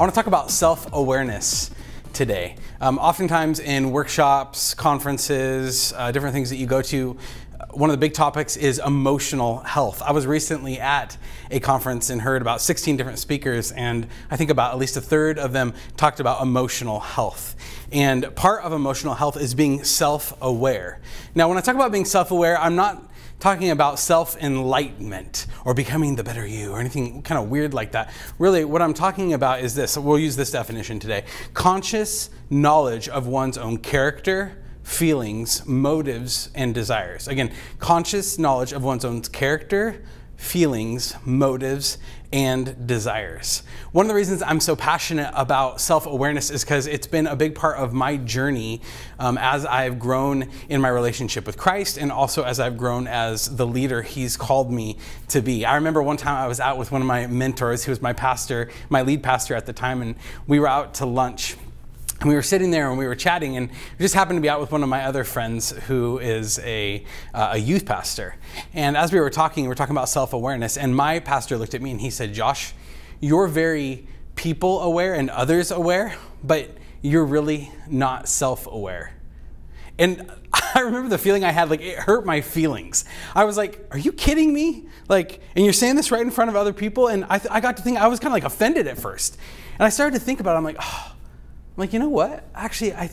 want to talk about self awareness today. Um, oftentimes in workshops, conferences, uh, different things that you go to, one of the big topics is emotional health. I was recently at a conference and heard about 16 different speakers, and I think about at least a third of them talked about emotional health. And part of emotional health is being self aware. Now, when I talk about being self aware, I'm not talking about self enlightenment or becoming the better you or anything kind of weird like that. Really, what I'm talking about is this. We'll use this definition today conscious knowledge of one's own character, feelings, motives, and desires. Again, conscious knowledge of one's own character, feelings, motives, and desires. One of the reasons I'm so passionate about self awareness is because it's been a big part of my journey um, as I've grown in my relationship with Christ and also as I've grown as the leader He's called me to be. I remember one time I was out with one of my mentors, who was my pastor, my lead pastor at the time, and we were out to lunch and we were sitting there and we were chatting, and we just happened to be out with one of my other friends who is a, uh, a youth pastor. And as we were talking, we were talking about self awareness. And my pastor looked at me and he said, Josh, you're very people aware and others aware, but you're really not self aware. And I remember the feeling I had, like it hurt my feelings. I was like, are you kidding me? Like, and you're saying this right in front of other people? And I, th- I got to think, I was kind of like offended at first. And I started to think about it. I'm like, oh, like, you know what? Actually, I,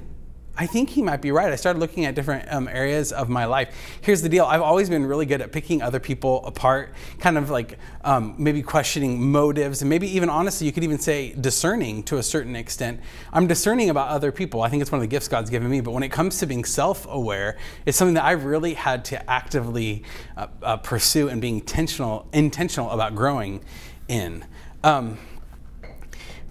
I think he might be right. I started looking at different um, areas of my life. Here's the deal I've always been really good at picking other people apart, kind of like um, maybe questioning motives, and maybe even honestly, you could even say discerning to a certain extent. I'm discerning about other people. I think it's one of the gifts God's given me. But when it comes to being self aware, it's something that I've really had to actively uh, uh, pursue and being intentional, intentional about growing in. Um,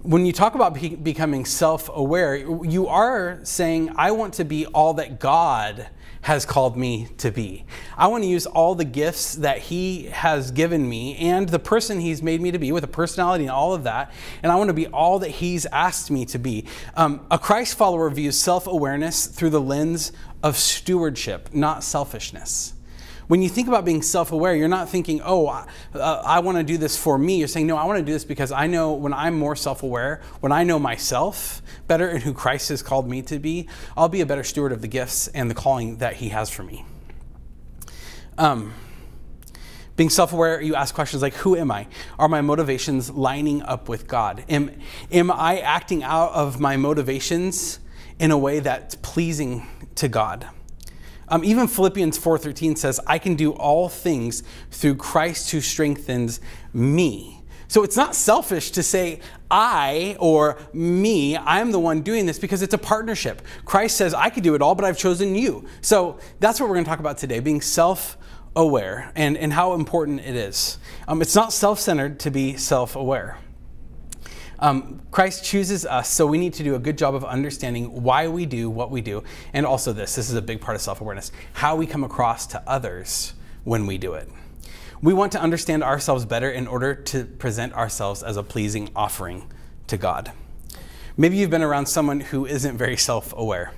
when you talk about be- becoming self aware, you are saying, I want to be all that God has called me to be. I want to use all the gifts that He has given me and the person He's made me to be with a personality and all of that. And I want to be all that He's asked me to be. Um, a Christ follower views self awareness through the lens of stewardship, not selfishness. When you think about being self aware, you're not thinking, oh, uh, I want to do this for me. You're saying, no, I want to do this because I know when I'm more self aware, when I know myself better and who Christ has called me to be, I'll be a better steward of the gifts and the calling that He has for me. Um, being self aware, you ask questions like, Who am I? Are my motivations lining up with God? Am, am I acting out of my motivations in a way that's pleasing to God? Um, even Philippians 4:13 says, "I can do all things through Christ who strengthens me." So it's not selfish to say I or me, I'm the one doing this because it's a partnership. Christ says, I could do it all, but I've chosen you. So that's what we're going to talk about today being self aware and, and how important it is. Um, it's not self centered to be self aware. Um, Christ chooses us, so we need to do a good job of understanding why we do what we do. And also, this this is a big part of self awareness how we come across to others when we do it. We want to understand ourselves better in order to present ourselves as a pleasing offering to God. Maybe you've been around someone who isn't very self aware.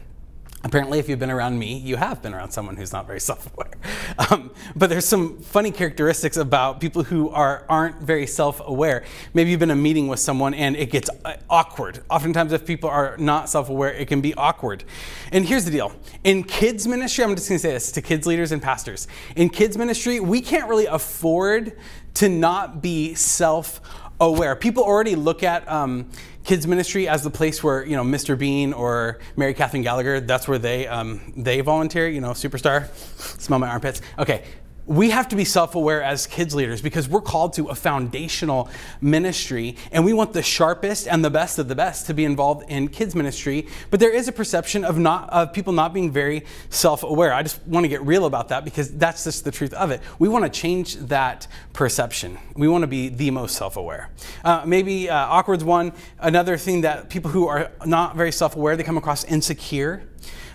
Apparently, if you've been around me, you have been around someone who's not very self-aware. Um, but there's some funny characteristics about people who are aren't very self-aware. Maybe you've been in a meeting with someone and it gets uh, awkward. Oftentimes, if people are not self-aware, it can be awkward. And here's the deal: in kids ministry, I'm just going to say this to kids leaders and pastors. In kids ministry, we can't really afford to not be self-aware. People already look at um, kids ministry as the place where you know Mr. Bean or Mary Catherine Gallagher. That's where they um, they volunteer. You know, superstar. Smell my armpits. Okay, we have to be self aware as kids leaders because we're called to a foundational ministry and we want the sharpest and the best of the best to be involved in kids ministry. But there is a perception of, not, of people not being very self aware. I just want to get real about that because that's just the truth of it. We want to change that perception. We want to be the most self aware. Uh, maybe uh, awkward's one. Another thing that people who are not very self aware, they come across insecure,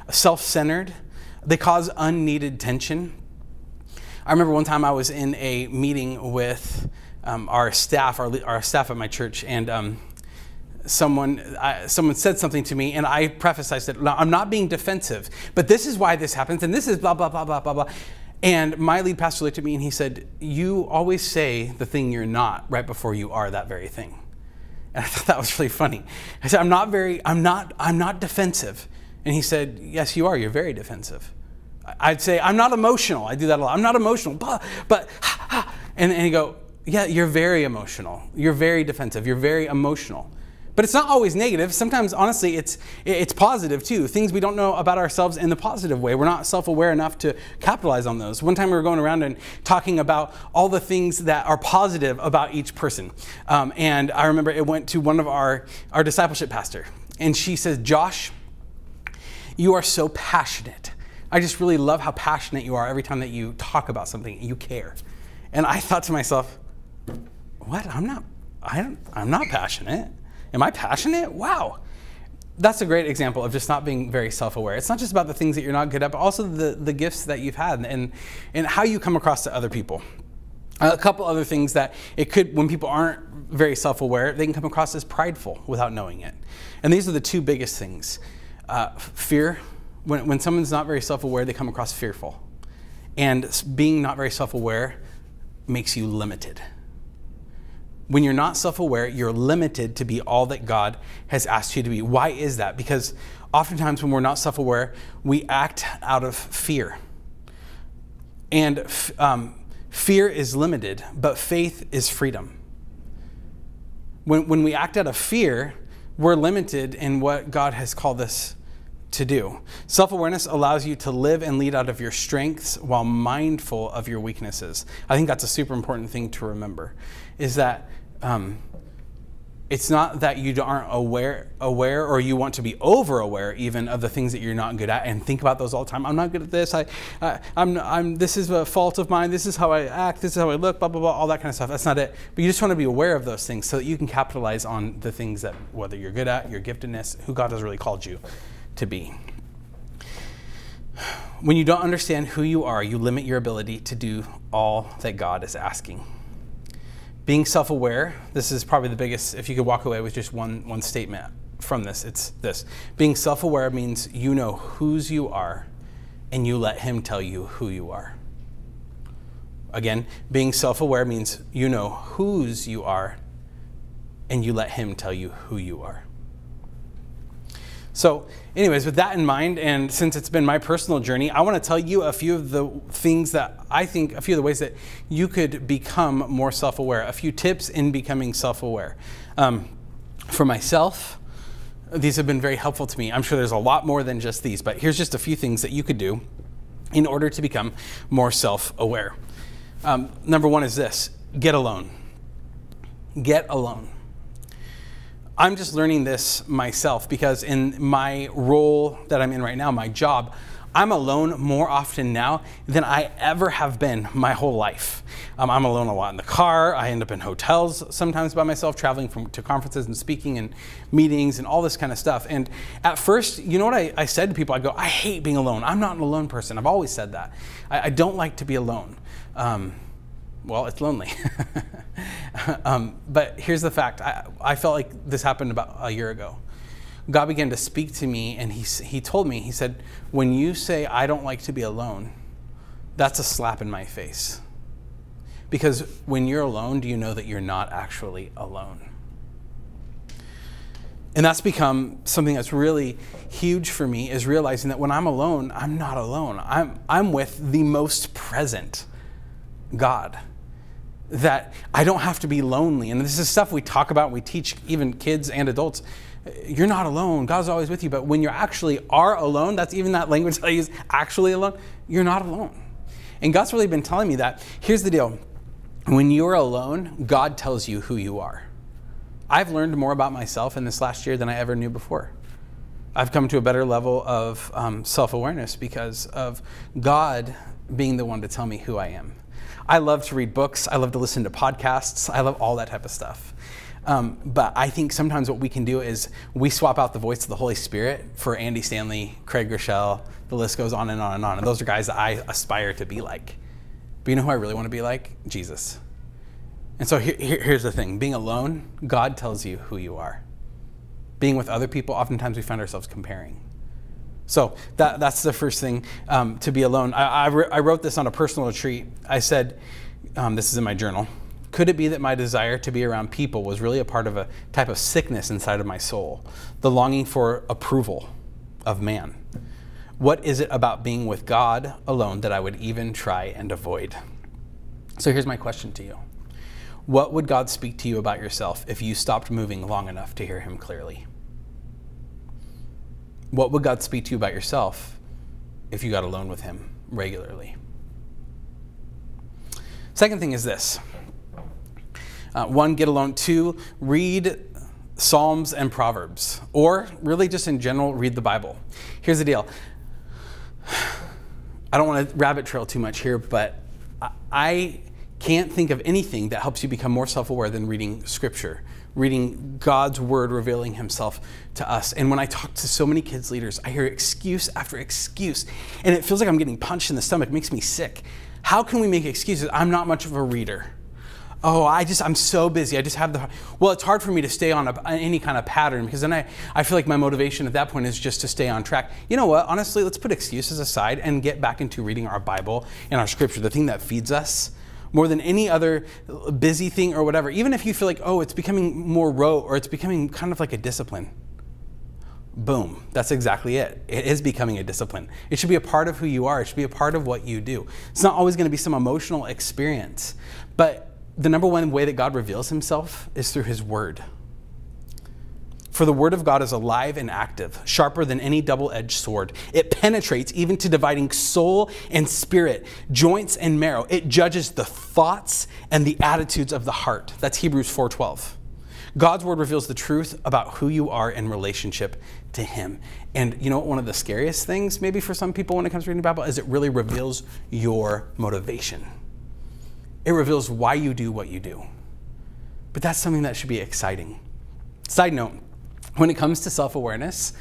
self centered, they cause unneeded tension. I remember one time I was in a meeting with um, our staff, our, our staff at my church, and um, someone I, someone said something to me, and I prefaced, I said, "I'm not being defensive, but this is why this happens, and this is blah blah blah blah blah blah." And my lead pastor looked at me and he said, "You always say the thing you're not right before you are that very thing." And I thought that was really funny. I said, I'm not very, I'm not, I'm not defensive. And he said, Yes, you are. You're very defensive. I'd say, I'm not emotional. I do that a lot. I'm not emotional, but, but, and, and he go, Yeah, you're very emotional. You're very defensive. You're very emotional. But it's not always negative. Sometimes, honestly, it's, it's positive too. Things we don't know about ourselves in the positive way. We're not self aware enough to capitalize on those. One time we were going around and talking about all the things that are positive about each person. Um, and I remember it went to one of our, our discipleship pastor. And she says, Josh, you are so passionate. I just really love how passionate you are every time that you talk about something. You care. And I thought to myself, what? I'm not, I don't, I'm not passionate. Am I passionate? Wow. That's a great example of just not being very self aware. It's not just about the things that you're not good at, but also the, the gifts that you've had and, and how you come across to other people. A couple other things that it could, when people aren't very self aware, they can come across as prideful without knowing it. And these are the two biggest things uh, fear. When, when someone's not very self aware, they come across fearful. And being not very self aware makes you limited. When you're not self aware, you're limited to be all that God has asked you to be. Why is that? Because oftentimes when we're not self aware, we act out of fear. And um, fear is limited, but faith is freedom. When, when we act out of fear, we're limited in what God has called us to do. Self awareness allows you to live and lead out of your strengths while mindful of your weaknesses. I think that's a super important thing to remember is that um, it's not that you aren't aware aware or you want to be over aware even of the things that you're not good at and think about those all the time. I'm not good at this. I uh, I'm, I'm this is a fault of mine. This is how i act. This is how i look blah blah blah all that kind of stuff. That's not it. But you just want to be aware of those things so that you can capitalize on the things that whether you're good at your giftedness who god has really called you to be when you don't understand who you are you limit your ability to do all that god is asking being self aware, this is probably the biggest, if you could walk away with just one, one statement from this, it's this. Being self aware means you know whose you are and you let Him tell you who you are. Again, being self aware means you know whose you are and you let Him tell you who you are. So, anyways, with that in mind, and since it's been my personal journey, I want to tell you a few of the things that I think, a few of the ways that you could become more self aware, a few tips in becoming self aware. Um, for myself, these have been very helpful to me. I'm sure there's a lot more than just these, but here's just a few things that you could do in order to become more self aware. Um, number one is this get alone. Get alone. I'm just learning this myself because in my role that I'm in right now, my job, I'm alone more often now than I ever have been my whole life. Um, I'm alone a lot in the car. I end up in hotels sometimes by myself, traveling from, to conferences and speaking and meetings and all this kind of stuff. And at first, you know what I, I said to people? I go, I hate being alone. I'm not an alone person. I've always said that. I, I don't like to be alone. Um, well, it's lonely. um, but here's the fact I, I felt like this happened about a year ago. God began to speak to me, and he, he told me, He said, When you say, I don't like to be alone, that's a slap in my face. Because when you're alone, do you know that you're not actually alone? And that's become something that's really huge for me is realizing that when I'm alone, I'm not alone. I'm, I'm with the most present God that I don't have to be lonely. And this is stuff we talk about, we teach even kids and adults. You're not alone. God's always with you. But when you actually are alone, that's even that language I use, actually alone, you're not alone. And God's really been telling me that. Here's the deal when you're alone, God tells you who you are. I've learned more about myself in this last year than I ever knew before. I've come to a better level of um, self awareness because of God being the one to tell me who I am. I love to read books. I love to listen to podcasts. I love all that type of stuff. Um, but I think sometimes what we can do is we swap out the voice of the Holy Spirit for Andy Stanley, Craig Groeschel, the list goes on and on and on. And those are guys that I aspire to be like. But you know who I really want to be like? Jesus. And so here, here's the thing being alone, God tells you who you are. Being with other people, oftentimes we find ourselves comparing. So that, that's the first thing um, to be alone. I, I, I, wrote this on a personal retreat. I said, um, this is in my journal. Could it be that my desire to be around people was really a part of a type of sickness inside of my soul? The longing for approval of man. What is it about being with God alone that I would even try and avoid? So here's my question to you What would God speak to you about yourself if you stopped moving long enough to hear Him clearly? What would God speak to you about yourself if you got alone with Him regularly? Second thing is this uh, one, get alone. Two, read Psalms and Proverbs, or really just in general, read the Bible. Here's the deal I don't want to rabbit trail too much here, but I can't think of anything that helps you become more self aware than reading Scripture, reading God's Word revealing Himself to us. And when I talk to so many kids' leaders, I hear excuse after excuse, and it feels like I'm getting punched in the stomach, it makes me sick. How can we make excuses? I'm not much of a reader. Oh i just i'm so busy. I just have the well it's hard for me to stay on a, any kind of pattern because then I, I feel like my motivation at that point is just to stay on track. You know what? Honestly let's put excuses aside and get back into reading our bible and our scripture the thing that feeds us more than any other busy thing or whatever. Even if you feel like oh it's becoming more rote or it's becoming kind of like a discipline. Boom. That's exactly it. It is becoming a discipline. It should be a part of who you are. It should be a part of what you do. It's not always going to be some emotional experience. But the number one way that God reveals himself is through his word. For the word of God is alive and active, sharper than any double edged sword. It penetrates even to dividing soul and spirit, joints and marrow. It judges the thoughts and the attitudes of the heart. That's Hebrews 4:12. God's word reveals the truth about who you are in relationship to him. And you know what one of the scariest things maybe for some people when it comes to reading the Bible is it really reveals your motivation. It reveals why you do what you do. But that's something that should be exciting. Side note, when it comes to self awareness,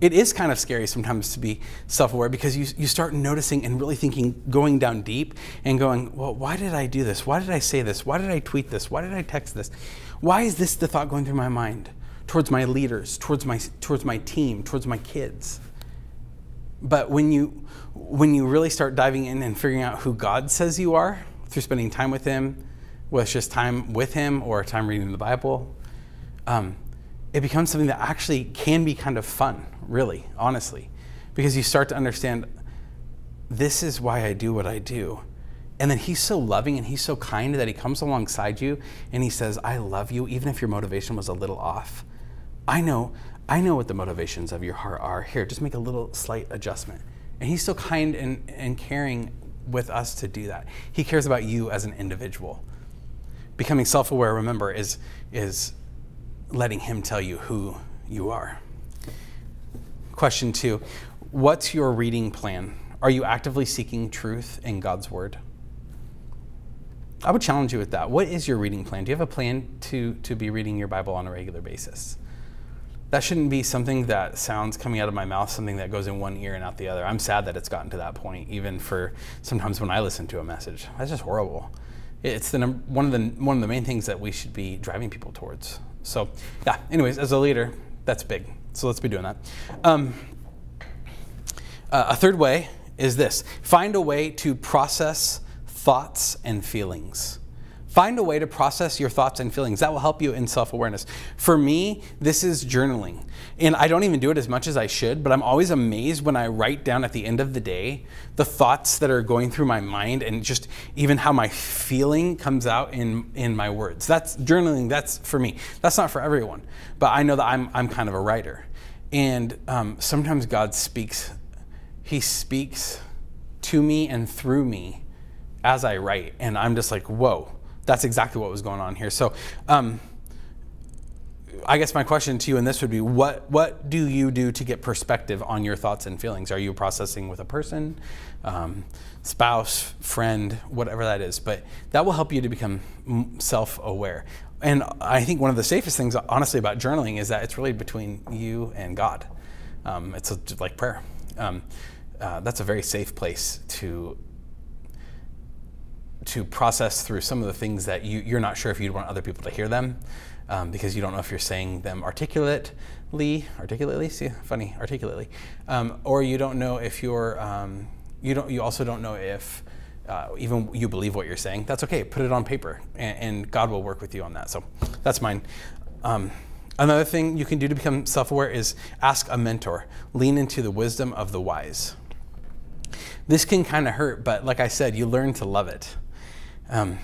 it is kind of scary sometimes to be self aware because you, you start noticing and really thinking, going down deep and going, well, why did I do this? Why did I say this? Why did I tweet this? Why did I text this? Why is this the thought going through my mind towards my leaders, towards my, towards my team, towards my kids? But when you, when you really start diving in and figuring out who God says you are, through spending time with Him, whether it's just time with Him or time reading the Bible, um, it becomes something that actually can be kind of fun, really, honestly, because you start to understand this is why I do what I do. And then he's so loving and he's so kind that he comes alongside you and he says, I love you, even if your motivation was a little off. I know, I know what the motivations of your heart are. Here, just make a little slight adjustment. And he's so kind and, and caring with us to do that. He cares about you as an individual. Becoming self aware, remember, is, is letting Him tell you who you are. Question two What's your reading plan? Are you actively seeking truth in God's Word? I would challenge you with that. What is your reading plan? Do you have a plan to, to be reading your Bible on a regular basis? that shouldn't be something that sounds coming out of my mouth, something that goes in one ear and out the other. I'm sad that it's gotten to that point, even for sometimes when I listen to a message. That's just horrible. It's the one of the one of the main things that we should be driving people towards. So, yeah. Anyways, as a leader, that's big. So let's be doing that. Um, uh, a third way is this: find a way to process thoughts and feelings. Find a way to process your thoughts and feelings. That will help you in self awareness. For me, this is journaling. And I don't even do it as much as I should, but I'm always amazed when I write down at the end of the day the thoughts that are going through my mind and just even how my feeling comes out in, in my words. That's journaling, that's for me. That's not for everyone, but I know that I'm, I'm kind of a writer. And um, sometimes God speaks, He speaks to me and through me as I write. And I'm just like, whoa that's exactly what was going on here. So, um, I guess my question to you in this would be what what do you do to get perspective on your thoughts and feelings? Are you processing with a person, um, spouse, friend, whatever that is? But that will help you to become self aware. And I think one of the safest things, honestly, about journaling is that it's really between you and God. Um, it's a, like prayer. Um, uh, that's a very safe place to to process through some of the things that you, you're not sure if you'd want other people to hear them um, because you don't know if you're saying them articulately, articulately, see, funny, articulately, um, or you don't know if you're, um, you don't, you also don't know if uh, even you believe what you're saying, that's okay. Put it on paper, and, and God will work with you on that. So that's mine. Um, another thing you can do to become self aware is ask a mentor, lean into the wisdom of the wise. This can kind of hurt, but like I said, you learn to love it. Um,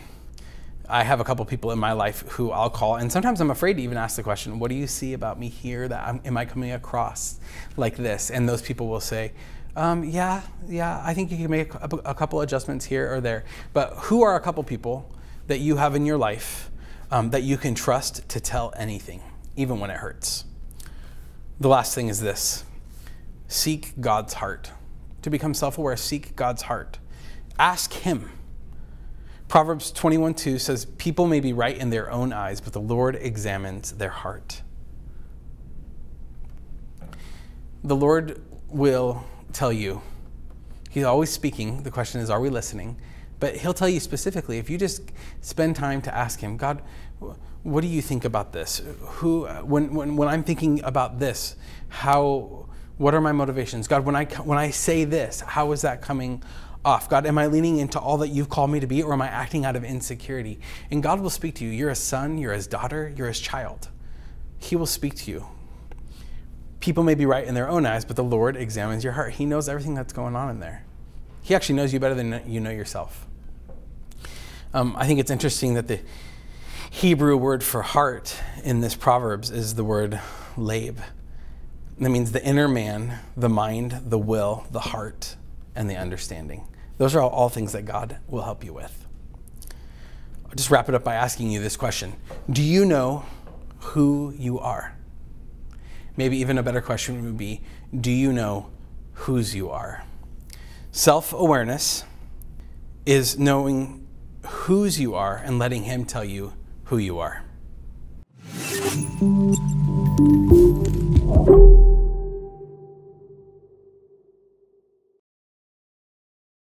I have a couple people in my life who I'll call, and sometimes I'm afraid to even ask the question, What do you see about me here that I'm, am I coming across like this? And those people will say, um, Yeah, yeah, I think you can make a, a, couple adjustments here or there. But who are a couple people that you have in your life um, that you can trust to tell anything, even when it hurts? The last thing is this seek God's heart. To become self aware, seek God's heart. Ask Him Proverbs 21 2 says, People may be right in their own eyes, but the Lord examines their heart. The Lord will tell you. He's always speaking. The question is, are we listening? But He'll tell you specifically if you just spend time to ask Him, God, what do you think about this? Who, when, when, when I'm thinking about this, how, what are my motivations? God, when I, when I say this, how is that coming off? God, am I leaning into all that you've called me to be, or am I acting out of insecurity? And God will speak to you. You're a son, you're his daughter, you're his child. He will speak to you. People may be right in their own eyes, but the Lord examines your heart. He knows everything that's going on in there. He actually knows you better than you know yourself. Um, I think it's interesting that the Hebrew word for heart in this Proverbs is the word lab. That means the inner man, the mind, the will, the heart, and the understanding. Those are all, all things that God will help you with. I'll just wrap it up by asking you this question Do you know who you are? Maybe even a better question would be Do you know whose you are? Self awareness is knowing whose you are and letting Him tell you who you are.